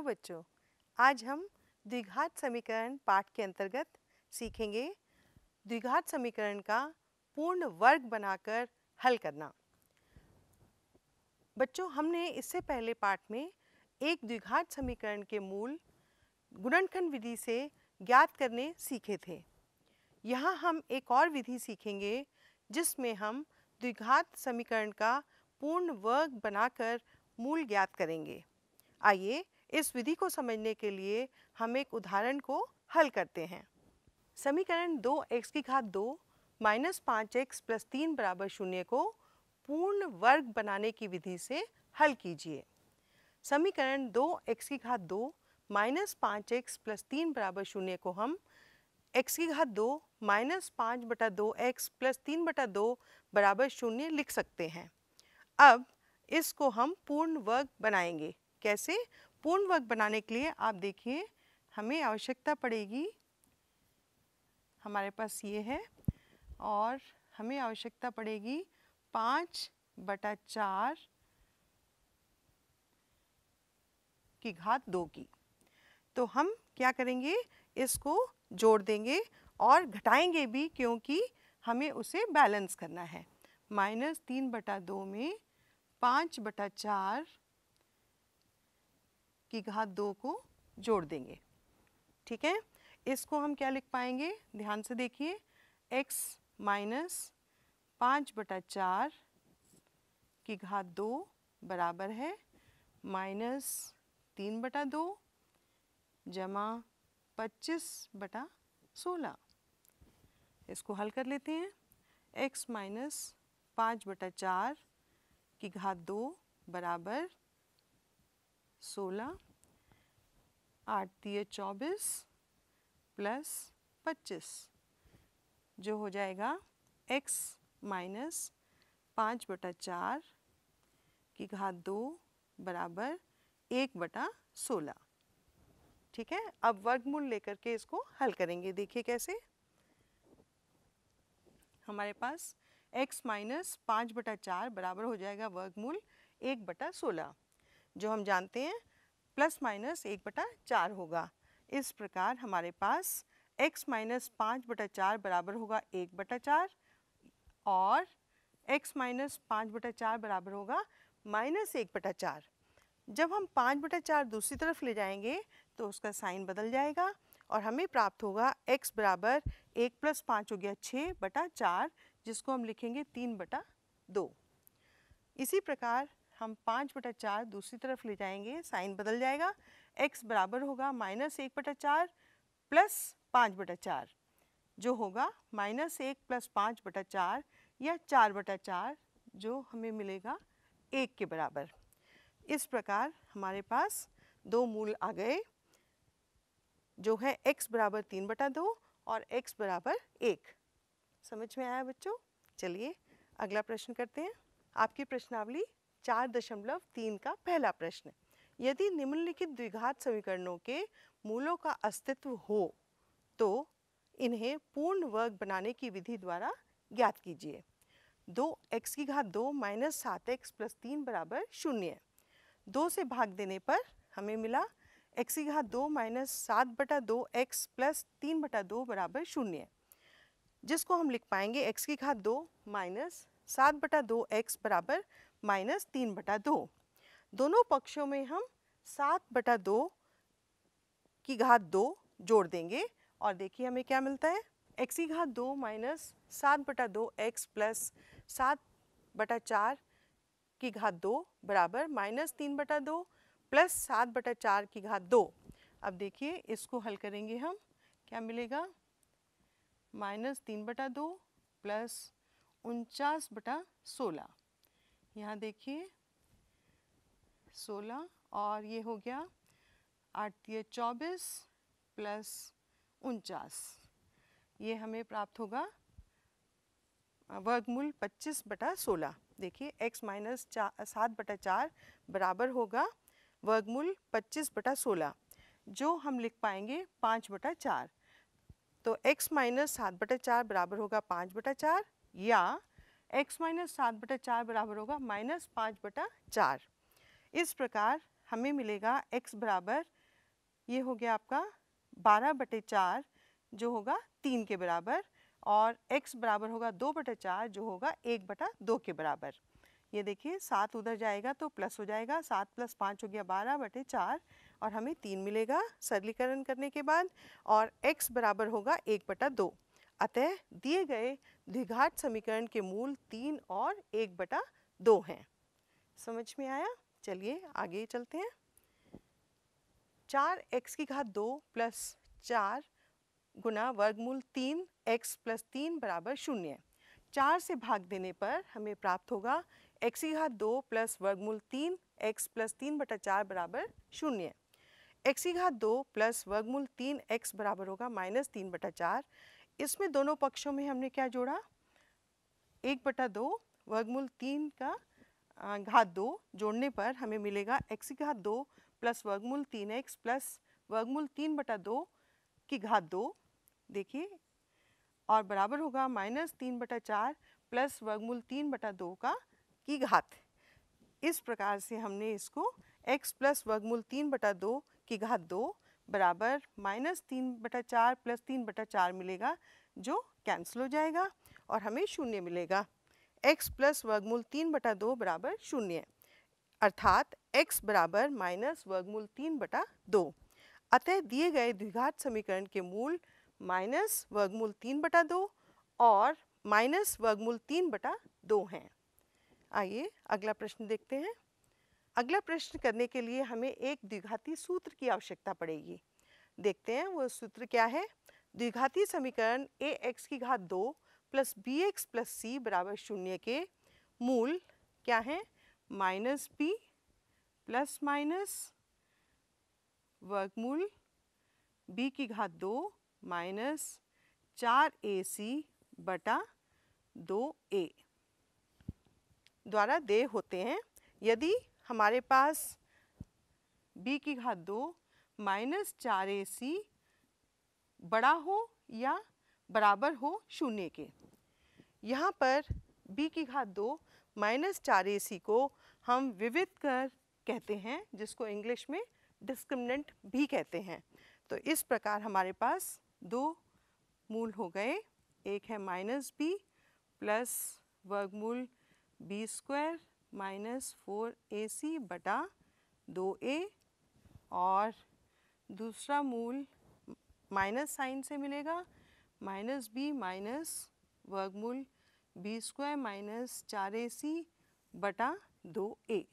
Hello बच्चों, आज हम द्विघात समीकरण पाठ के अंतर्गत सीखेंगे द्विघात समीकरण का पूर्ण वर्ग बनाकर हल करना। बच्चों, हमने इससे पहले पाठ में एक द्विघात समीकरण के मूल गुणनखंड विधि से ज्ञात करने सीखे थे। यहाँ हम एक और विधि सीखेंगे जिसमें हम द्विघात समीकरण का पूर्ण वर्ग बनाकर मूल ज्ञात करेंगे। आइए इस विधि को समझने के लिए हम एक उदाहरण को हल करते हैं। समीकरण दो एक्स की घात दो माइनस पाँच एक्स प्लस तीन बराबर शून्य को पूर्ण वर्ग बनाने की विधि से हल कीजिए। समीकरण दो एक्स की घात दो माइनस पाँच एक्स प्लस तीन बराबर शून्य को हम एक्स की घात दो माइनस पाँच बटा दो एक्स प्लस तीन बटा दो बराबर शून्य लिख सकते हैं। अब इसको हम पूर्ण वर्ग बनाएँगे। कैसे? पूर्ण वर्ग बनाने के लिए आप देखिए, हमें आवश्यकता पड़ेगी। हमारे पास ये है और हमें आवश्यकता पड़ेगी पाँच बटा चार की घात दो की। तो हम क्या करेंगे? इसको जोड़ देंगे और घटाएँगे भी क्योंकि हमें उसे बैलेंस करना है। माइनस तीन बटा दो में पाँच बटा चार की घात दो को जोड़ देंगे। ठीक है? इसको हम क्या लिख पाएँगे? ध्यान से देखिए। X माइनस पाँच बटा चार की घात दो बराबर है। माइनस तीन बटा दो जमा पच्चीस बटा सोलह। इसको हल कर लेते हैं। X माइनस पाँच बटा चार की घात दो बराबर सोलह। आठ दिए चौबीस प्लस पच्चीस, जो हो जाएगा x माइनस पाँच बटा चार की घात दो बराबर एक बटा सोलह। ठीक है? अब वर्गमूल लेकर के इसको हल करेंगे। देखिए कैसे। हमारे पास x माइनस पाँच बटा चार बराबर हो जाएगा वर्गमूल एक बटा सोलह, जो हम जानते हैं प्लस माइनस एक बटा चार होगा। इस प्रकार हमारे पास x माइनस पाँच बटा चार बराबर होगा एक बटा चार और x माइनस पाँच बटा चार बराबर होगा माइनस एक बटा चार। जब हम पाँच बटा चार दूसरी तरफ़ ले जाएँगे तो उसका साइन बदल जाएगा और हमें प्राप्त होगा x बराबर एक प्लस पाँच हो गया छः बटा चार, जिसको हम लिखेंगे तीन बटा दो। इसी प्रकार हम पाँच बटा चार दूसरी तरफ़ ले जाएँगे, साइन बदल जाएगा, x बराबर होगा माइनस एक बटा चार प्लस पाँच बटा चार, जो होगा माइनस एक प्लस पाँच बटा चार या चार बटा चार, जो हमें मिलेगा एक के बराबर। इस प्रकार हमारे पास दो मूल आ गए, जो है x बराबर तीन बटा दो और x बराबर एक। समझ में आया बच्चों? चलिए अगला प्रश्न करते हैं। आपकी प्रश्नावली चार दशमलव तीन का पहला प्रश्न यदि निम्नलिखित द्विघात समीकरणों के मूलों का अस्तित्व हो तो इन्हें पूर्ण वर्ग बनाने की विधि द्वारा ज्ञात कीजिए। दो एक्स की घात दो माइनस सात एक्स प्लस तीन बराबर शून्य दो से भाग देने पर हमें मिला एक्स की घात दो माइनस सात बटा दो एक्स प्लस तीन बटा दो बराबर शून्य जिसको हम लिख पाएँगे, एक्स की घात दो माइनस सात बटा दो एक्स बराबर माइनस तीन बटा दो। दोनों पक्षों में हम सात बटा दो की घात दो जोड़ देंगे और देखिए हमें क्या मिलता है? एक्स की घात दो माइनस सात बटा दो एक्स प्लस सात बटा चार की घात दो बराबर माइनस तीन बटा दो प्लस सात बटा चार की घात दो। अब देखिए इसको हल करेंगे हम। क्या मिलेगा? माइनस तीन बटा दो प्लस उनचास बटा सोलह। यहाँ देखिए, सोलह और ये हो गया आठ, ये चौबीस प्लस उनचास। ये हमें प्राप्त होगा वर्गमूल पच्चीस बटा सोलह। देखिए, x माइनस सात बटा चार बराबर होगा वर्गमूल पच्चीस बटा सोलह, जो हम लिख पाएँगे पाँच बटा चार। तो x माइनस सात बटा चार बराबर होगा पाँच बटा चार या x माइनस सात बटा चार बराबर होगा माइनस पाँच बटा चार। इस प्रकार हमें मिलेगा x बराबर, ये हो गया आपका बारह बटे चार जो होगा तीन के बराबर, और x बराबर होगा दो बटे चार जो होगा एक बटा दो के बराबर। ये देखिए, सात उधर जाएगा तो प्लस हो जाएगा, सात प्लस पाँच हो गया बारह बटे चार, और हमें तीन मिलेगा सरलीकरण करने के बाद, और x बराबर होगा एक बटा दो। अतः दिए गए द्विघात समीकरण के मूल तीन और एक बटा दो हैं। समझ में आया? चलिए आगे चलते हैं। चार एक्स की घात दो प्लस चार गुना वर्गमूल तीन एक्स प्लस तीन बराबर शून्य। चार से भाग देने पर हमें प्राप्त होगा एक्स की घात दो प्लस वर्गमूल तीन एक्स प्लस तीन बटा चार बराबर शून्य। एक्स की घात दो प्लस वर्गमूल तीन एक्स बराबर होगा माइनस तीन बटा चार। इसमें दोनों पक्षों में हमने क्या जोड़ा? एक बटा दो, वर्गमूल तीन का घात दो जोड़ने पर हमें मिलेगा एक्स घात दो प्लस वर्गमूल तीन एक्स प्लस वर्गमूल तीन बटा दो की घात दो। देखिए, और बराबर होगा माइनस तीन बटा चार प्लस वर्गमूल तीन बटा दो का, की घात। इस प्रकार से हमने इसको x प्लस वर्गमूल तीन बटा दो की घात दो बराबर माइनस तीन बटा चार प्लस तीन बटा चार मिलेगा, जो कैंसिल हो जाएगा और हमें शून्य मिलेगा। X प्लस वर्गमूल तीन बटा दो बराबर शून्य अर्थात x बराबर माइनस वर्गमूल तीन बटा दो। अतः दिए गए द्विघात समीकरण के मूल माइनस वर्गमूल तीन बटा दो और माइनस वर्गमूल तीन बटा दो हैं। आइए अगला प्रश्न देखते हैं। अगला प्रश्न करने के लिए हमें एक द्विघाती सूत्र की आवश्यकता पड़ेगी। देखते हैं वो सूत्र क्या है? द्विघाती समीकरण ए एक्स की घात दो plus b x plus c बराबर शून्य के मूल क्या है? माइनस बी प्लस माइनस वर्गमूल बी की घात दो माइनस चार ए सी बटा दो ए द्वारा दे होते हैं। यदि हमारे पास b की घात दो माइनस चार ए सी बड़ा हो या बराबर हो शून्य के। यहाँ पर b की घात दो माइनस चार ए सी को हम विविध कर कहते हैं, जिसको इंग्लिश में डिस्क्रिमिनेंट भी कहते हैं। तो इस प्रकार हमारे पास दो मूल हो गए। एक है माइनस बी प्लस वर्गमूल b square minus four a c बटा दो ए और दूसरा मूल माइनस साइन से मिलेगा। माइनस बी माइनस वर्गमूल बी स्क्वायर माइनस चार ए सी बटा दो ए।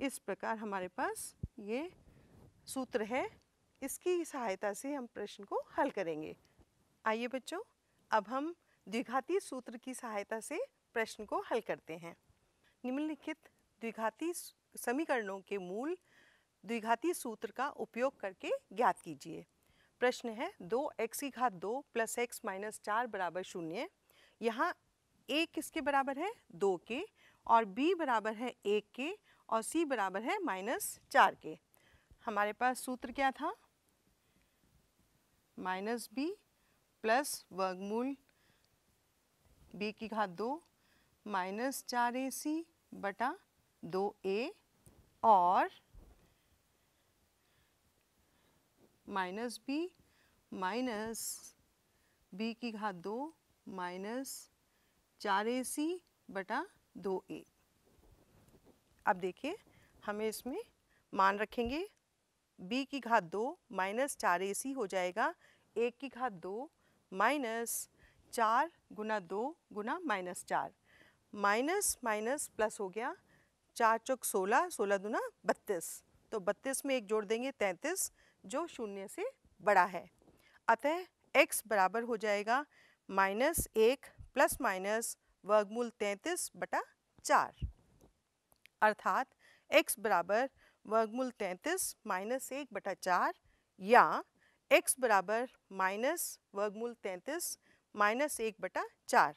इस प्रकार हमारे पास ये सूत्र है। इसकी सहायता से हम प्रश्न को हल करेंगे। आइए बच्चों, अब हम द्विघाती सूत्र की सहायता से प्रश्न को हल करते हैं। निम्नलिखित द्विघाती समीकरणों के मूल द्विघाती सूत्र का उपयोग करके ज्ञात कीजिए। प्रश्न है, दो एक्स की घात दो प्लस एक्स माइनस चार बराबर शून्य। यहाँ ए किसके बराबर है? दो के। और बी बराबर है एक के और सी बराबर है माइनस चार के। हमारे पास सूत्र क्या था? माइनस बी प्लस वर्गमूल बी की घात दो माइनस चार ए सी बटा दो ए और माइनस बी माइनस बी की घात दो, माइनस चार ए सी बटा दो ए। अब देखिए, हमें इसमें मान रखेंगे। b की घात दो, माइनस चार ए सी हो जाएगा। एक की घात दो, माइनस चार गुना दो गुना माइनस चार। माइनस माइनस प्लस हो गया चार चौक सोलह सोलह दुना बत्तीस। तो बत्तीस में एक जोड़ देंगे तैंतीस, जो शून्य से बड़ा है। अतः x बराबर हो जाएगा माइनस एक प्लस माइनस वर्गमूल तैंतीस बटा चार। अर्थात x बराबर वर्गमूल तैंतीस माइनस एक बटा चार या x बराबर माइनस वर्गमूल तैंतीस माइनस एक बटा चार।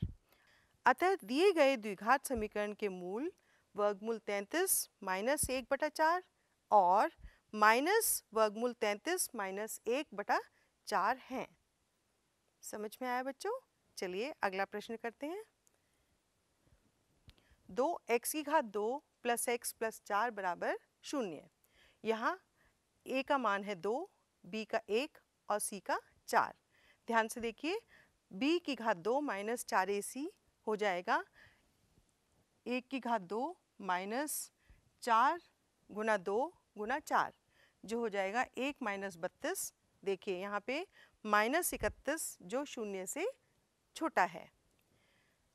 अतः दिए गए द्विघात समीकरण के मूल वर्गमूल तैंतीस माइनस एक बटा चार और माइनस वर्गमूल तैंतीस माइनस एक बटा चार हैं। समझ में आया बच्चों? चलिए अगला प्रश्न करते हैं। दो एक्स की घात दो प्लस एक्स प्लस चार बराबर शून्य। यहाँ ए का मान है दो, बी का एक और सी का चार। ध्यान से देखिए, बी की घात दो माइनस चार ए सी हो जाएगा। एक की घात दो माइनस चार गुना दो गुना चार, जो हो जाएगा एक माइनस बत्तीस। देखिए यहाँ पे माइनस इकतीस जो शून्य से छोटा है।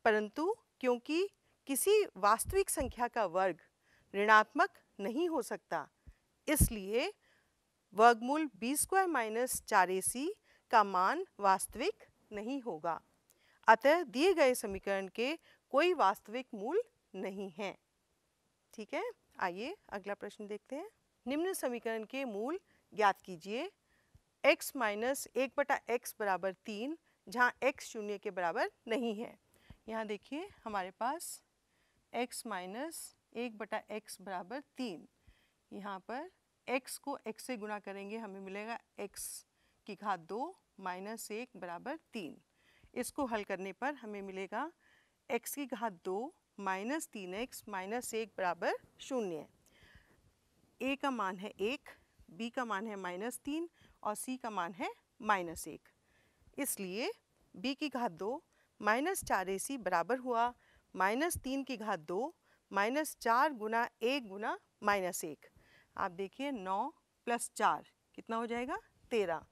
परंतु क्योंकि किसी वास्तविक संख्या का वर्ग ऋणात्मक नहीं हो सकता, इसलिए वर्गमूल बी स्क्वायर माइनस चार ए सी का मान वास्तविक नहीं होगा। अतः दिए गए समीकरण के कोई वास्तविक मूल नहीं है। ठीक है? आइए अगला प्रश्न देखते हैं। निम्न समीकरण के मूल ज्ञात कीजिए। x माइनस एक बटा एक्स बराबर तीन, जहाँ x शून्य के बराबर नहीं है। यहाँ देखिए, हमारे पास x माइनस एक बटा एक्स बराबर तीन। यहाँ पर x को x से गुणा करेंगे, हमें मिलेगा x की घात दो माइनस एक बराबर तीन। इसको हल करने पर हमें मिलेगा x की घात दो माइनस तीन एक्स माइनस एक बराबर शून्य। ए का मान है एक बी का मान है माइनस तीन और सी का मान है माइनस एक। इसलिए बी की घात दो माइनस चार ए सी बराबर हुआ, माइनस तीन की घात दो माइनस चार गुना एक गुना माइनस एक। आप देखिए नौ प्लस चार कितना हो जाएगा? तेरह,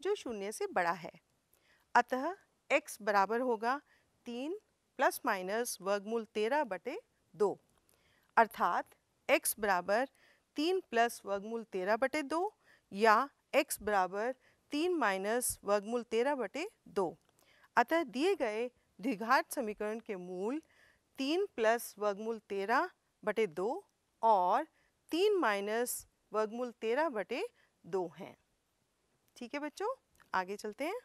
जो शून्य से बड़ा है। अतः x बराबर होगा तीन प्लस माइनस वर्गमूल तेरह बटे दो। अर्थात x बराबर तीन प्लस वर्गमूल तेरह बटे दो या x बराबर तीन माइनस वर्गमूल तेरह बटे दो। अतः दिए गए द्विघात समीकरण के मूल तीन प्लस वर्गमूल तेरह बटे दो और तीन माइनस वर्गमूल तेरह बटे दो हैं। ठीक है बच्चों, आगे चलते हैं।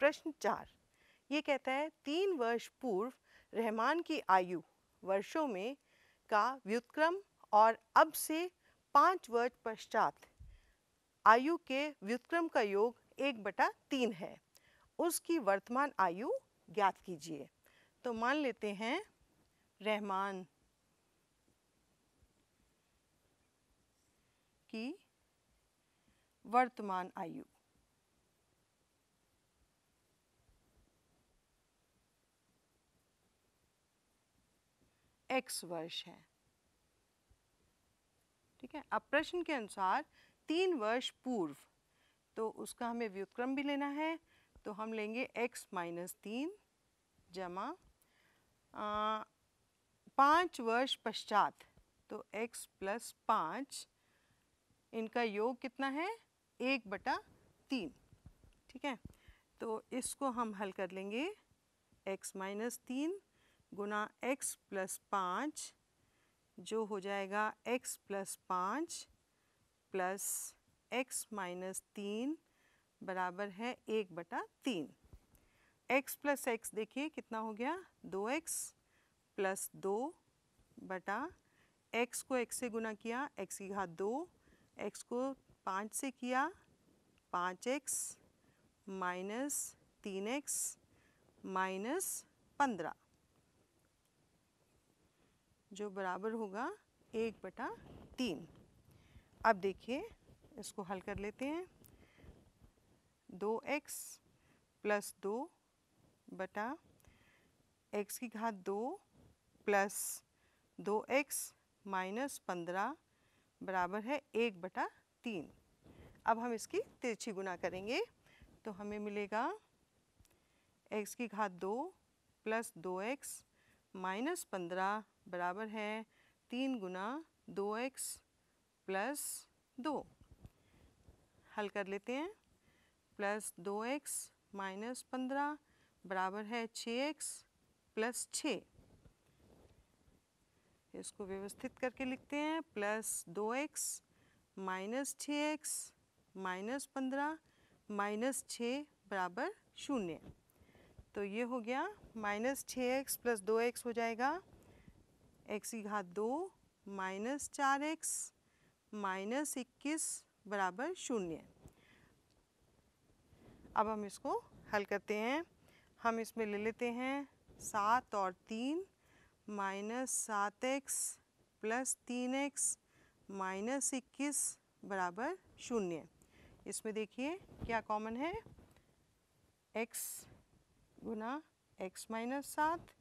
प्रश्न चार, ये कहता है, तीन वर्ष पूर्व रहमान की आयु वर्षों में का व्युत्क्रम और अब से पाँच वर्ष पश्चात आयु के व्युत्क्रम का योग एक बटा तीन है। उसकी वर्तमान आयु ज्ञात कीजिए। तो मान लेते हैं, रहमान की वर्तमान आयु एक्स वर्ष है। ठीक है? अब प्रश्न के अनुसार तीन वर्ष पूर्व तो उसका हमें व्युत्क्रम भी लेना है तो हम लेंगे x माइनस तीन जमा पाँच वर्ष पश्चात तो x प्लस पाँच, इनका योग कितना है? एक बटा तीन। ठीक है? तो इसको हम हल कर लेंगे, x माइनस तीन गुना एक्स प्लस पाँच जो हो जाएगा x प्लस पाँच प्लस एक्स माइनस तीन बराबर है एक बटा तीन। एक्स प्लस एक्स देखिए कितना हो गया? दो एक्स प्लस दो बटा एक्स को एक्स से गुना किया एक्स की घात दो एक्स को पाँच से किया, पाँच एक्स माइनस तीन एक्स माइनस पंद्रह। जो बराबर होगा एक बटा तीन। अब देखिए, इसको हल कर लेते हैं। दो एक्स प्लस दो बटा एक्स की घात दो प्लस दो एक्स माइनस पंद्रह बराबर है एक बटा तीन। अब हम इसकी तिरछी गुना करेंगे तो हमें मिलेगा एक्स की घात दो प्लस दो एक्स माइनस पंद्रह बराबर है तीन गुना दो एक्स प्लस दो। हल कर लेते हैं। प्लस दो एक्स माइनस पंद्रह बराबर है छः एक्स प्लस छः इसको व्यवस्थित करके लिखते हैं। प्लस दो एक्स माइनस छः एक्स माइनस पंद्रह माइनस छः बराबर शून्य। तो ये हो गया। माइनस छः एक्स प्लस दो एक्स हो जाएगा। एक्स की घात दो माइनस चार एक्स माइनस इक्कीस बराबर शून्य। अब हम इसको हल करते हैं। हम इसमें ले लेते हैं सात और तीन माइनस सात एक्स प्लस तीन एक्स माइनस इक्कीस बराबर शून्य। इसमें देखिए क्या कॉमन है? x गुना एक्स माइनस सात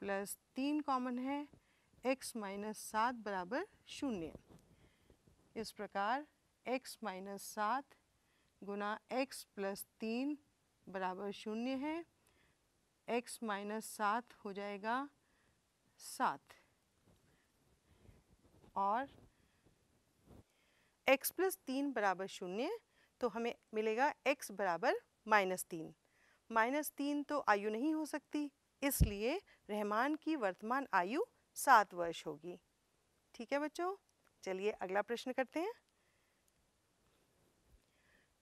प्लस तीन कॉमन है। X माइनस सात बराबर शून्य। इस प्रकार x माइनस सात गुना एक्स प्लस तीन बराबर शून्य है। x माइनस सात हो जाएगा सात। और x प्लस तीन बराबर शून्य तो हमें मिलेगा x बराबर माइनस तीन। माइनस तीन तो आयु नहीं हो सकती, इसलिए रहमान की वर्तमान आयु सात वर्ष होगी। ठीक है बच्चों? चलिए अगला प्रश्न करते हैं।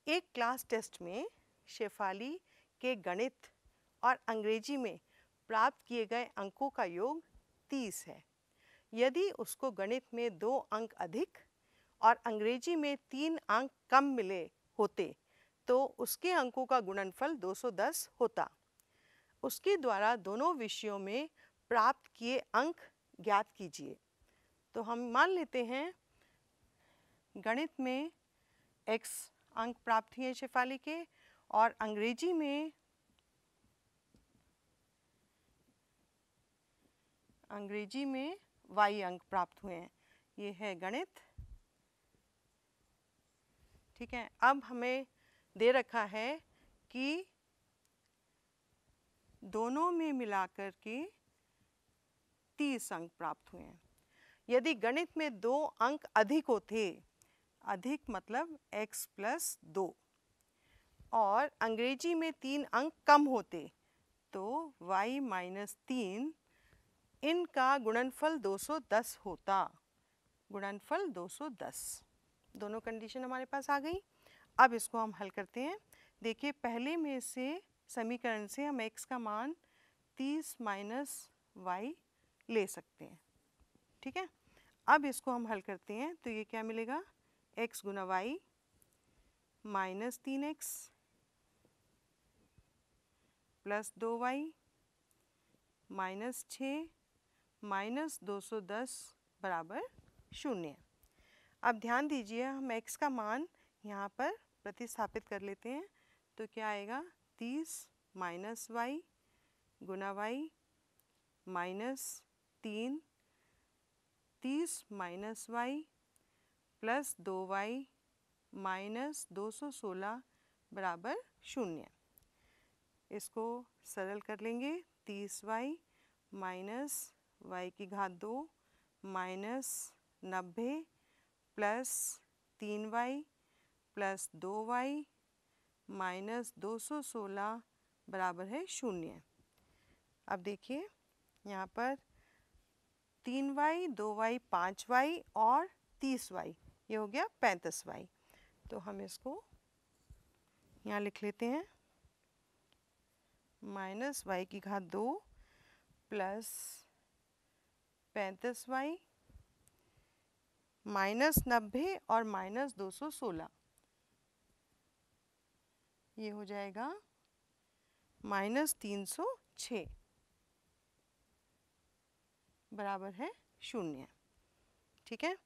एक क्लास टेस्ट में शेफाली के गणित और अंग्रेज़ी में प्राप्त किए गए अंकों का योग तीस है। यदि उसको गणित में दो अंक अधिक और अंग्रेज़ी में तीन अंक कम मिले होते तो उसके अंकों का गुणनफल 210 होता। उसके द्वारा दोनों विषयों में प्राप्त किए अंक ज्ञात कीजिए। तो हम मान लेते हैं, गणित में x अंक प्राप्त हुए शेफाली के और अंग्रेज़ी में अंग्रेज़ी में y अंक प्राप्त हुए हैं। ये है गणित। ठीक है, अब हमें दे रखा है कि दोनों में मिलाकर के तीस अंक प्राप्त हुए हैं। यदि गणित में दो अंक अधिक होते, अधिक मतलब x प्लस दो, और अंग्रेज़ी में तीन अंक कम होते तो y माइनस तीन, इनका गुणनफल 210 होता। गुणनफल 210 दोनों कंडीशन हमारे पास आ गई। अब इसको हम हल करते हैं। देखिए, पहले में से समीकरण से हम x का मान 30 माइनस वाई ले सकते हैं। ठीक है? अब इसको हम हल करते हैं। तो ये क्या मिलेगा? x गुना वाई माइनस तीन एक्स प्लस दो वाई माइनस छः माइनस दो सौ दस बराबर शून्य। अब ध्यान दीजिए, हम x का मान यहाँ पर प्रतिस्थापित कर लेते हैं। तो क्या आएगा? तीस माइनस वाई गुना वाई माइनस तीन, तीस माइनस वाई प्लस दो वाई माइनस दो सौ सोलह बराबर शून्य। इसको सरल कर लेंगे, तीस वाई माइनस वाई की घात दो माइनस नब्बे प्लस तीन वाई प्लस दो वाई माइनस दो सौ सोलह बराबर है शून्य। अब देखिए, यहाँ पर तीन वाई, दो वाई, पाँच वाई और तीस वाई, ये हो गया पैंतीस वाई। तो हम इसको यहाँ लिख लेते हैं। माइनस वाई की घात दो प्लस पैंतीस वाई, माइनस नब्बे और माइनस दो सौ सोलह। ये हो जाएगा माइनस तीन सौ छ बराबर है शून्य। ठीक है?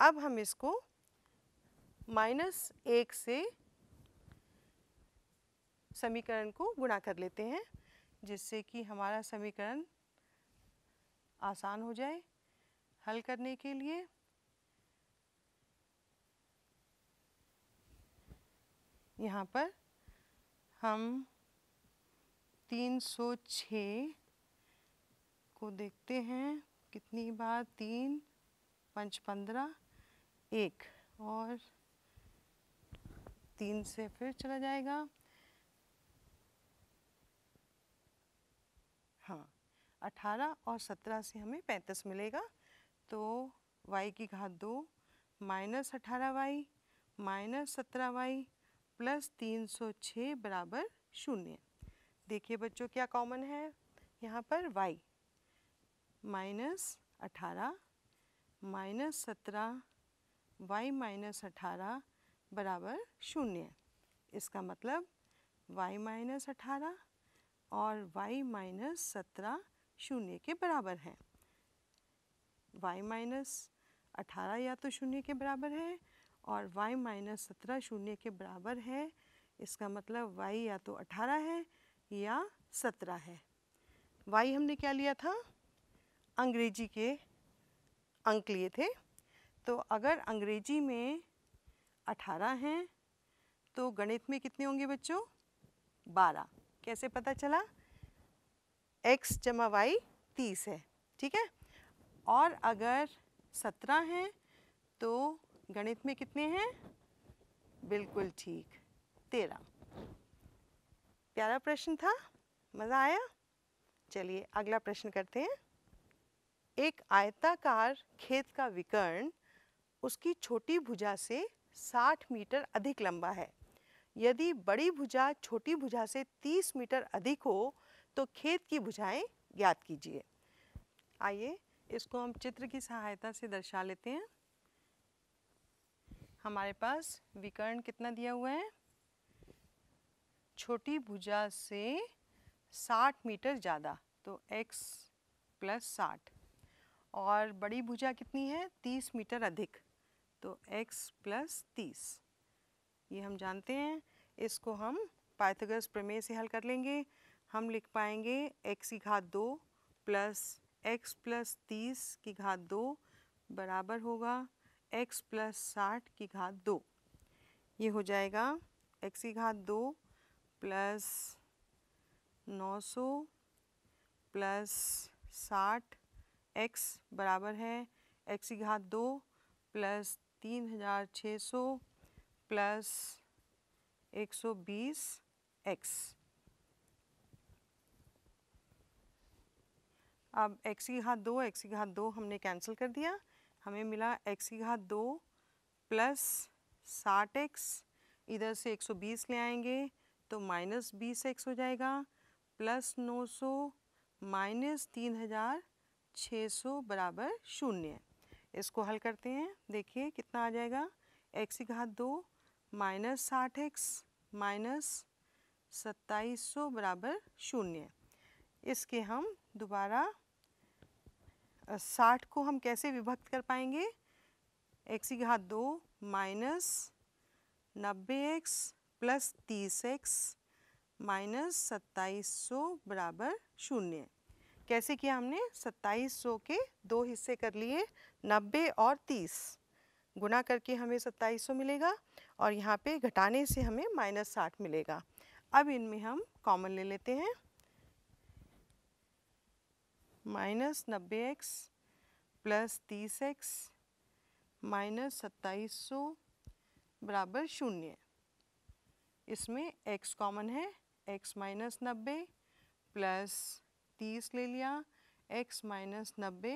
अब हम इसको माइनस एक से समीकरण को गुणा कर लेते हैं, जिससे कि हमारा समीकरण आसान हो जाए हल करने के लिए। यहाँ पर हम 306 इसको देखते हैं। कितनी बार? तीन, पंच, पंद्रह, एक। और तीन से फिर चला जाएगा। हाँ अठारह और सत्रह से हमें पैंतीस मिलेगा। तो y की घात दो, माइनस अठारह वाई माइनस सत्रह वाई प्लस तीन सौ छः बराबर शून्य। देखिए बच्चों, क्या कॉमन है? यहाँ पर y माइनस अठारह, माइनस सत्रह, वाई माइनस अठारह बराबर शून्य। इसका मतलब y माइनस अठारह और y माइनस सत्रह शून्य के बराबर है। y माइनस अठारह या तो शून्य के बराबर है और y माइनस सत्रह शून्य के बराबर है। इसका मतलब y या तो अठारह है या सत्रह है। y हमने क्या लिया था? अंग्रेज़ी के अंक लिए थे। तो अगर अंग्रेज़ी में अठारह हैं तो गणित में कितने होंगे बच्चों? बारह। कैसे पता चला? X जमा वाई तीस है, ठीक है? और अगर सत्रह हैं तो गणित में कितने हैं? बिल्कुल ठीक, तेरह। प्यारा प्रश्न था? मज़ा आया? चलिए अगला प्रश्न करते हैं। एक आयताकार खेत का विकर्ण उसकी छोटी भुजा से 60 मीटर अधिक लंबा है। यदि बड़ी भुजा छोटी भुजा से 30 मीटर अधिक हो तो खेत की भुजाएँ ज्ञात कीजिए। आइए, इसको हम चित्र की सहायता से दर्शा लेते हैं। हमारे पास विकर्ण कितना दिया हुआ है? छोटी भुजा से 60 मीटर ज़्यादा तो x प्लस साठ। और बड़ी भुजा कितनी है? 30 मीटर अधिक। तो x प्लस तीस। ये हम जानते हैं। इसको हम पाइथागोरस प्रमेय से हल कर लेंगे। हम लिख पाएँगे x की घात दो प्लस एक्स प्लस तीस की घात दो बराबर होगा x प्लस साठ की घात दो। ये हो जाएगा x की घात दो प्लस नौ सौ प्लस साठ एक्स बराबर है एक्स की घात दो प्लस तीन हज़ार छः सौ प्लस एक सौ बीस एक्स अब एक्स की घात दो एक्स की घात दो हमने कैंसिल कर दिया। हमें मिला एक्स की घात दो प्लस साठ एक्स इधर से एक सौ बीस ले आएँगे तो माइनस बीस एक्स हो जाएगा। प्लस नौ सौ माइनस तीन हज़ार छः सौ बराबर शून्य इसको हल करते हैं। देखिए कितना आ जाएगा? एक्स की घात दो माइनस साठ एक्स माइनस सत्ताईस सौ बराबर शून्य इसके हम दोबारा साठ को हम कैसे विभक्त कर पाएँगे? एक्स की घात दो माइनस नब्बे एक्स प्लस तीस एक्स माइनस सत्ताईस सौ बराबर शून्य कैसे किया हमने? सत्ताईस सौ के दो हिस्से कर लिए, नब्बे और तीस। गुना करके हमें सत्ताईस सौ मिलेगा और यहाँ पे घटाने से हमें माइनस साठ मिलेगा। अब इनमें हम कॉमन ले लेते हैं। माइनस नब्बे एक्स प्लस तीस एक्स माइनस सत्ताईस सौ बराबर शून्य। इसमें x कॉमन है x माइनस नब्बे प्लस तीस ले लिया, x माइनस नब्बे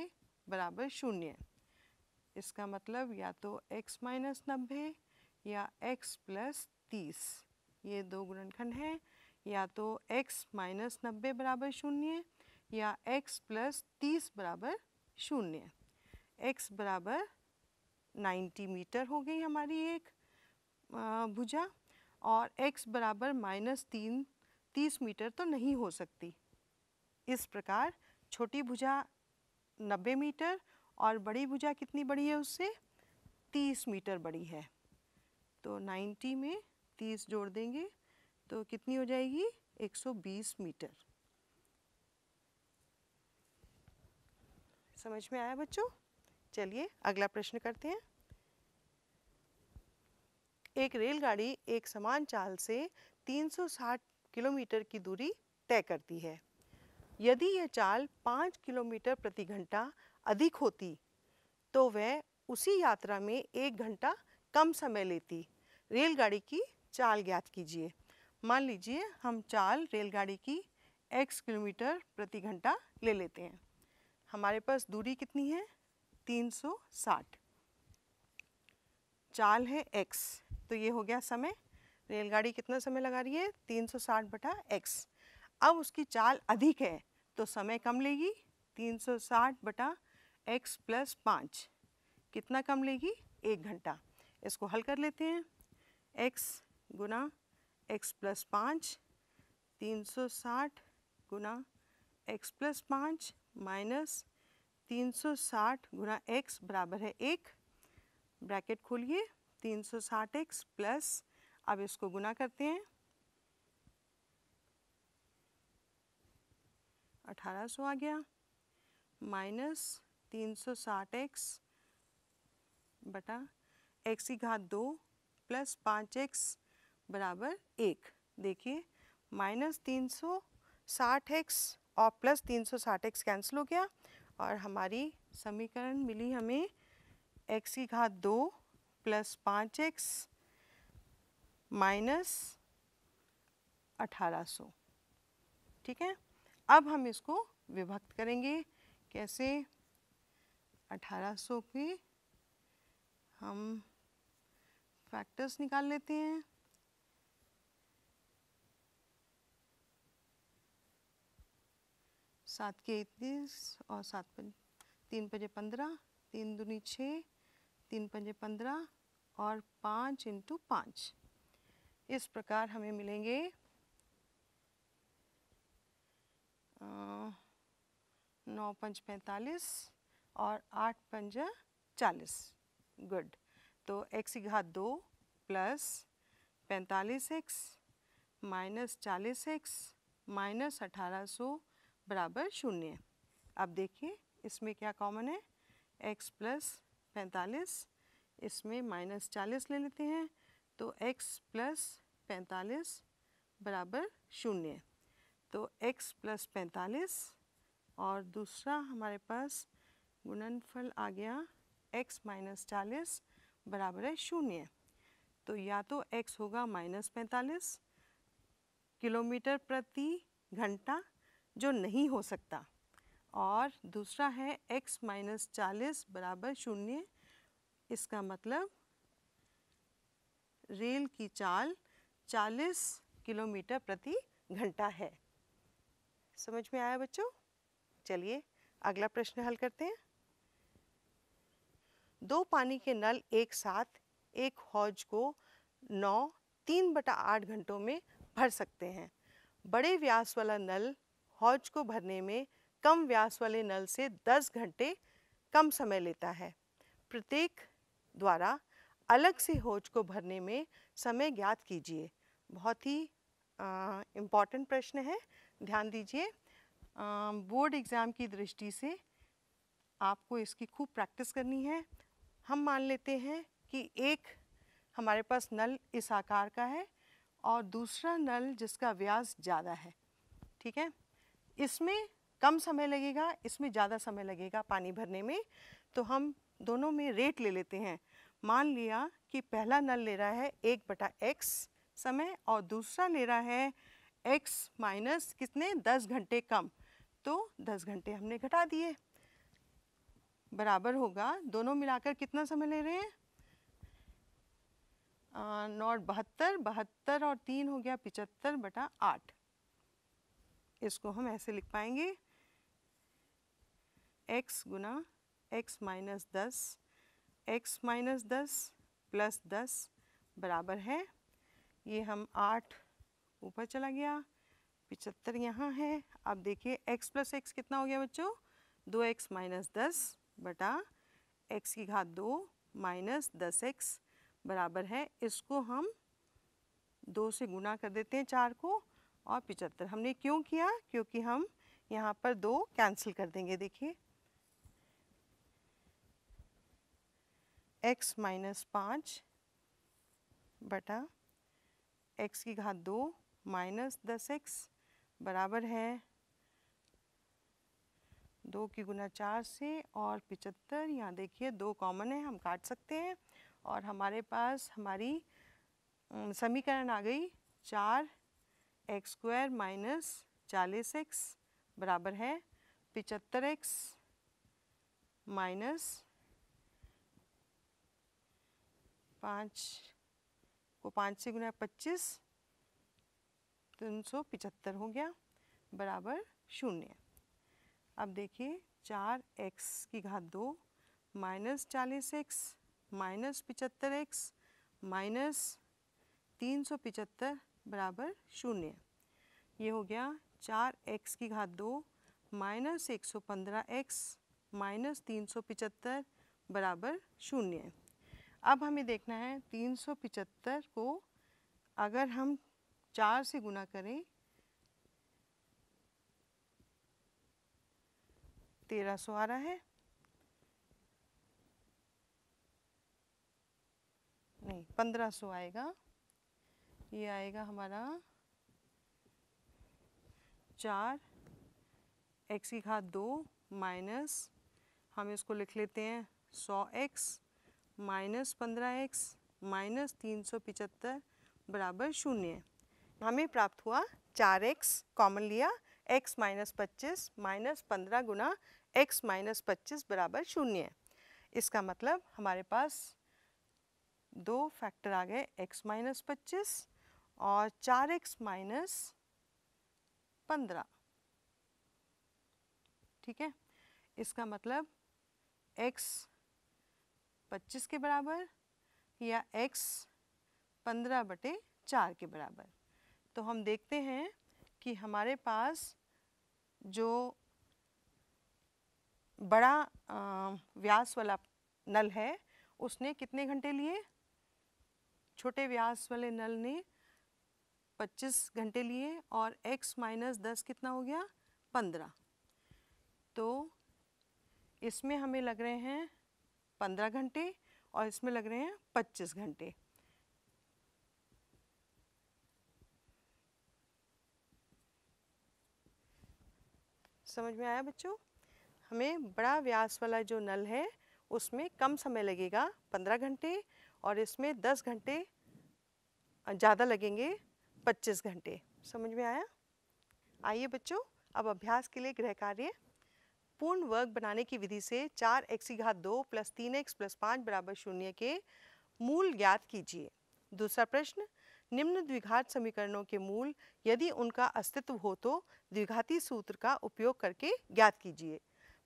बराबर शून्य। इसका मतलब या तो x माइनस नब्बे या x प्लस तीस। ये दो गुणनखंड हैं। या तो x माइनस नब्बे बराबर शून्य या x प्लस तीस बराबर शून्य। x बराबर नाइन्टी मीटर हो गई हमारी एक भुजा। और x बराबर माइनस तीन, तीस मीटर तो नहीं हो सकती। इस प्रकार छोटी भुजा नब्बे मीटर और बड़ी भुजा कितनी बड़ी है उससे? तीस मीटर बड़ी है। तो नाइन्टी में तीस जोड़ देंगे तो कितनी हो जाएगी? एक सौ बीस मीटर। समझ में आया बच्चों? चलिए अगला प्रश्न करते हैं। एक रेलगाड़ी एक समान चाल से 360 किलोमीटर की दूरी तय करती है। यदि यह चाल पाँच किलोमीटर प्रति घंटा अधिक होती तो वह उसी यात्रा में एक घंटा कम समय लेती। रेलगाड़ी की चाल ज्ञात कीजिए। मान लीजिए हम चाल रेलगाड़ी की x किलोमीटर प्रति घंटा ले लेते हैं। हमारे पास दूरी कितनी है? 360 चाल है x तो ये हो गया समय। रेलगाड़ी कितना समय लगा रही है? 360 बटा एक्स अब उसकी चाल अधिक है तो समय कम लेगी। 360 बटा एक्स प्लस पाँच, कितना कम लेगी? एक घंटा। इसको हल कर लेते हैं। एक्स गुना एक्स प्लस पाँच, तीन सौ साठ गुना एक्स प्लस पाँच माइनस 360 गुना एक्स बराबर है एक। ब्रैकेट खोलिए। 360 एक्स प्लस, अब इसको गुना करते हैं। 1800 आ गया। माइनस तीन सौ साठ एक्स बटा एक्स की घात दो प्लस पाँच एक्स बराबर एक। देखिए, माइनस तीन सौ साठ एक्स और प्लस तीन सौ साठ एक्स कैंसिल हो गया और हमारी समीकरण मिली हमें एक्स की घात दो प्लस पाँच एक्स माइनस अठारह सौ। ठीक है? अब हम इसको विभक्त करेंगे। कैसे? अठारह सौ के हम फैक्टर्स निकाल लेते हैं। सात के इक्कीस और सात पंज तीन पंजे पंद्रह, तीन दूनी छः, तीन पंजे पंद्रह और पाँच इंटू पाँच। इस प्रकार हमें मिलेंगे नौ पंच पैंतालीस और आठ पंज चालीस। गुड तो एक्स घात दो प्लस पैंतालीस एक्स माइनस चालीस एक्स माइनस अठारह सौ बराबर शून्य। अब देखिए, इसमें क्या कॉमन है? एक्स प्लस पैंतालीस, इसमें माइनस चालीस ले लेते हैं तो एक्स प्लस पैंतालीस बराबर शून्य। तो x प्लस पैंतालीस और दूसरा हमारे पास गुणनफल आ गया x माइनस चालीस बराबर है शून्य। तो या तो x होगा माइनस पैंतालीस किलोमीटर प्रति घंटा, जो नहीं हो सकता। और दूसरा है x माइनस चालीस बराबर शून्य। इसका मतलब रेल की चाल 40 किलोमीटर प्रति घंटा है। समझ में आया बच्चों? चलिए, अगला प्रश्न हल करते हैं। दो पानी के नल एक साथ, एक हौज को नौ, तीन बटा आठ घंटों में भर सकते हैं। बड़े व्यास वाला नल हौज को भरने में कम व्यास वाले नल से 10 घंटे कम समय लेता है। प्रत्येक द्वारा अलग से हौज को भरने में समय ज्ञात कीजिए। बहुत ही इंपॉर्टेंट प्रश्न है। ध्यान दीजिए। बोर्ड एग्ज़ाम की दृष्टि से आपको इसकी खूब प्रैक्टिस करनी है। हम मान लेते हैं कि एक हमारे पास नल इस आकार का है और दूसरा नल जिसका व्यास ज़्यादा है, ठीक है? इसमें कम समय लगेगा, इसमें ज़्यादा समय लगेगा पानी भरने में। तो हम दोनों में रेट ले लेते हैं। मान लिया कि पहला नल ले रहा है एक बटा एक्स समय और दूसरा ले रहा है एक्स माइनस कितने? दस घंटे कम। तो दस घंटे हमने घटा दिए। बराबर होगा। दोनों मिलाकर कितना समय ले रहे हैं? नॉट बहत्तर। बहत्तर और तीन हो गया पिचहत्तर बटा आठ। इसको हम ऐसे लिख पाएँगे। x गुना x माइनस दस। एक्स माइनस दस प्लस दस बराबर है। ये हम आठ ऊपर चला गया। पिचहत्तर यहाँ है। अब देखिए, x प्लस एक्स कितना हो गया बच्चों? दो एक्स माइनस दस बटा एक्स की घात दो माइनस दस एक्स बराबर है। इसको हम दो से गुना कर देते हैं चार को और पिचहत्तर। हमने क्यों किया? क्योंकि हम यहाँ पर दो कैंसिल कर देंगे, देखिए। x माइनस पाँच बटा एक्स की घात दो माइनस दस एक्स बराबर है दो की गुना चार से और पिचहत्तर। यहाँ देखिए दो कॉमन है, हम काट सकते हैं। और हमारे पास हमारी समीकरण आ गई चार, एक्स स्क्वायर माइनस चालीस एक्स बराबर है पिचहत्तर एक्स माइनस पाँच को पाँच से गुना पच्चीस तीन सौ पिचहत्तर हो गया, बराबर शून्य। अब देखिए, चार एक्स की घात दो, माइनस चालीस एक्स, माइनस पिचहत्तर एक्स, माइनस तीन सौ पिचहत्तर, बराबर शून्य। ये हो गया चार एक्स की घात दो, माइनस एक सौ पंद्रह एक्स, माइनस तीन सौ पिचहत्तर, बराबर शून्य। अब हमें देखना है तीन सौ पिचहत्तर को अगर हम चार से गुना करें। तेरह सौ आ रहा है। नहीं, पंद्रह सौ आएगा। ये आएगा हमारा चार। एक्स की घात दो, माइनस, हम इसको लिख लेते हैं सौ एक्स माइनस पंद्रह एक्स माइनस तीन सौ पिचहत्तर, बराबर शून्य। हमें प्राप्त हुआ चार एक्स, कॉमन लिया, एक्स माइनस पच्चीस माइनस पंद्रह गुना एक्स माइनस पच्चीस बराबर शून्य इसका मतलब हमारे पास दो फैक्टर आ गए x माइनस पच्चीस और चार एक्स माइनस पंद्रह। ठीक है? इसका मतलब x पच्चीस के बराबर या x पंद्रह बटे चार के बराबर। तो हम देखते हैं कि हमारे पास जो बड़ा व्यास वाला नल है, उसने कितने घंटे लिए? छोटे व्यास वाले नल ने 25 घंटे लिए और x माइनस दस कितना हो गया? 15 तो इसमें हमें लग रहे हैं 15 घंटे और इसमें लग रहे हैं 25 घंटे। समझ में आया बच्चों? हमें बड़ा व्यास वाला जो नल है, उसमें कम समय लगेगा 15 घंटे और इसमें 10 घंटे ज़्यादा लगेंगे 25 घंटे। समझ में आया? आइए बच्चों, अब अभ्यास के लिए गृह कार्य। पूर्ण वर्ग बनाने की विधि से चार एक्स घात दो प्लस तीन एक्स प्लस पाँच बराबर शून्य के मूल ज्ञात कीजिए। दूसरा प्रश्न निम्न द्विघात समीकरणों के मूल यदि उनका अस्तित्व हो तो द्विघाती सूत्र का उपयोग करके ज्ञात कीजिए।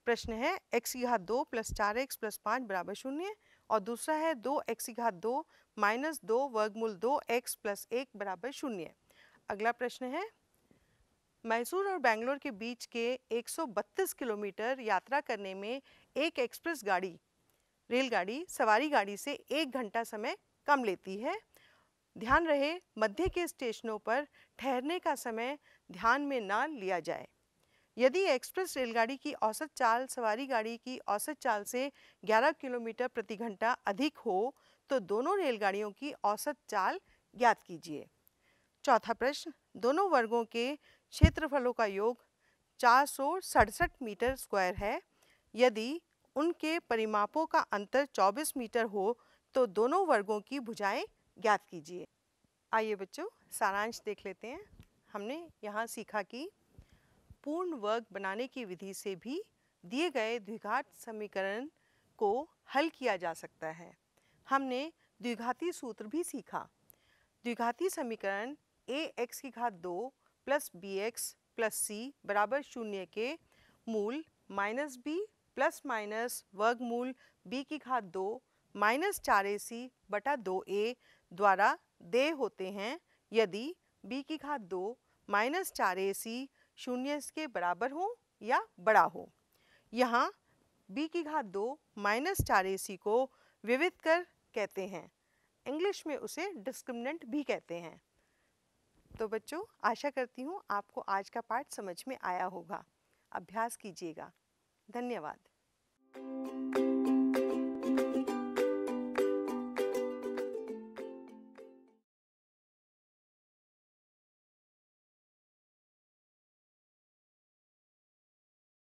प्रश्न है एक्स की घात दो प्लस चार एक्स प्लस पाँच बराबर शून्य और दूसरा है दो एक्स की घात दो माइनस दो वर्गमूल दो एक्स प्लस एक बराबर शून्य। अगला प्रश्न है, मैसूर और बेंगलोर के बीच के 132 किलोमीटर यात्रा करने में एक एक्सप्रेस गाड़ी, रेलगाड़ी, सवारी गाड़ी से एक घंटा समय कम लेती है। ध्यान रहे, मध्य के स्टेशनों पर ठहरने का समय ध्यान में ना लिया जाए। यदि एक्सप्रेस रेलगाड़ी की औसत चाल, सवारी गाड़ी की औसत चाल से 11 किलोमीटर प्रति घंटा अधिक हो तो दोनों रेलगाड़ियों की औसत चाल ज्ञात कीजिए। चौथा प्रश्न, दोनों वर्गों के क्षेत्रफलों का योग चार सौ सड़सठ मीटर स्क्वायर है। यदि उनके परिमापों का अंतर 24 मीटर हो तो दोनों वर्गों की भुजाएँ ज्ञात कीजिए। आइए बच्चों, सारांश देख लेते हैं। हमने यहाँ सीखा कि पूर्ण वर्ग बनाने की विधि से भी दिए गए द्विघात समीकरण को हल किया जा सकता है। हमने द्विघाती सूत्र भी सीखा। द्विघाती समीकरण ए एक्स की घात दो plus b x plus c बराबर शून्य के मूल माइनस बी प्लस माइनस वर्गमूल बी की घात दो माइनस चार ए सी बटा दो ए द्वारा दे होते हैं यदि बी की घात दो माइनस चार ए सी शून्य के बराबर हो या बड़ा हो। यहाँ b की घात दो माइनस चार ए सी को विविध कर कहते हैं। इंग्लिश में उसे डिस्क्रिमिनेंट भी कहते हैं। तो बच्चों, आशा करती हूँ आपको आज का पाठ समझ में आया होगा। अभ्यास कीजिएगा। धन्यवाद।